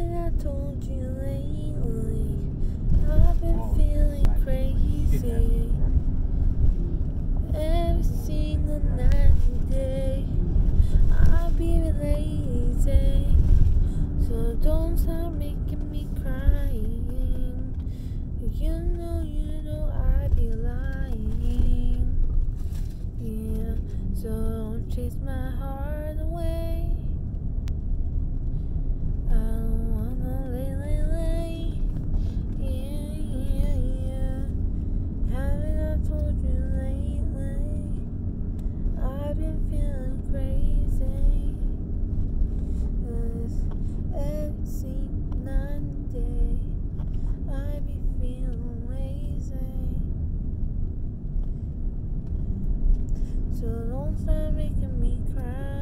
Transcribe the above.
Haven't I told you lately? I've been Oh, feeling right. crazy every single night and day. I'll be lazy, so don't stop making me crying. You know, you know I'd be lying. Yeah, so don't chase my heart Stop making me cry.